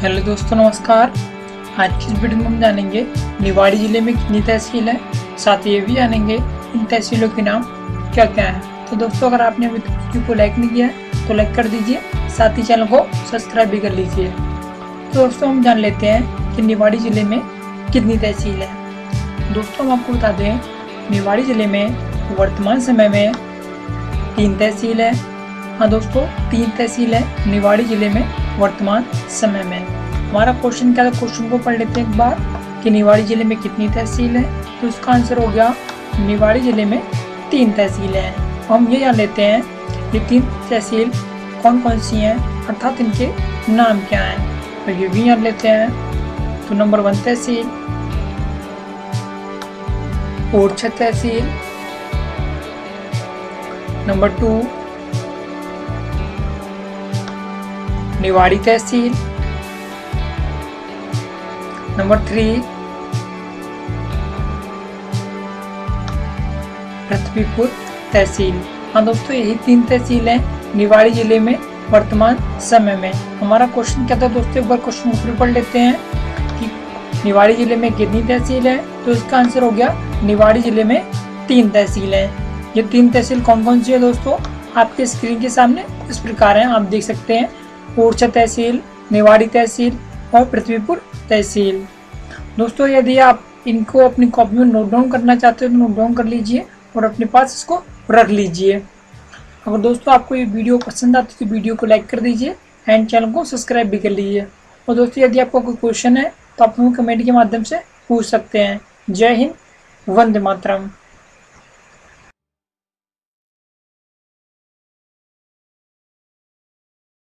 Hello दोस्तों, नमस्कार। आज की इस वीडियो में हम जानेंगे निवाड़ी ज़िले में कितनी तहसील है, साथ ही ये भी जानेंगे इन तहसीलों के नाम क्या क्या है। तो दोस्तों, अगर आपने अभी वीडियो को लाइक नहीं किया है तो लाइक कर दीजिए, साथ ही चैनल को सब्सक्राइब भी कर लीजिए। तो दोस्तों, हम जान लेते हैं कि निवाड़ी ज़िले में कितनी तहसील है। दोस्तों, हम आपको बता दें, निवाड़ी ज़िले में वर्तमान समय में तीन तहसील है। हाँ दोस्तों, तीन तहसील है निवाड़ी ज़िले में। वर्तमान समय में। हमारा क्वेश्चन क्या था क्वेश्चन को पढ़ लेते हैं एक बार कि निवाड़ी ज़िले में कितनी तहसील है? तो इसका आंसर हो गया, निवाड़ी ज़िले में तीन तहसीलें हैं। हम ये जान लेते हैं ये तीन तहसील कौन कौन सी हैं, अर्थात इनके नाम क्या हैं। तो ये भी जान लेते हैं। तो नंबर वन तहसील ओरछा तहसील। नंबर टू निवाड़ी तहसील। नंबर थ्री, पृथ्वीपुर तहसील। हाँ दोस्तों, यही तीन तहसील हैं निवाड़ी ज़िले में वर्तमान समय में। हमारा क्वेश्चन क्या था दोस्तों? एक बार क्वेश्चन फिर पढ़ लेते हैं कि निवाड़ी ज़िले में कितनी तहसील है? तो इसका आंसर हो गया, निवाड़ी ज़िले में तीन तहसील है। ये तीन तहसील कौन कौन सी है दोस्तों? आपके स्क्रीन के सामने इस प्रकार हैं, आप देख सकते हैं। ओरछा तहसील निवाड़ी तहसील और पृथ्वीपुर तहसील। दोस्तों, यदि आप इनको अपनी कॉपी में नोट डाउन करना चाहते हो तो नोट डाउन कर लीजिए और अपने पास इसको रख लीजिए। अगर दोस्तों आपको ये वीडियो पसंद आती है तो वीडियो को लाइक कर दीजिए एंड चैनल को सब्सक्राइब भी कर लीजिए। और दोस्तों, यदि आपको कोई क्वेश्चन है तो आप हमें कमेंट के माध्यम से पूछ सकते हैं। जय हिंद, वंदे मातरम।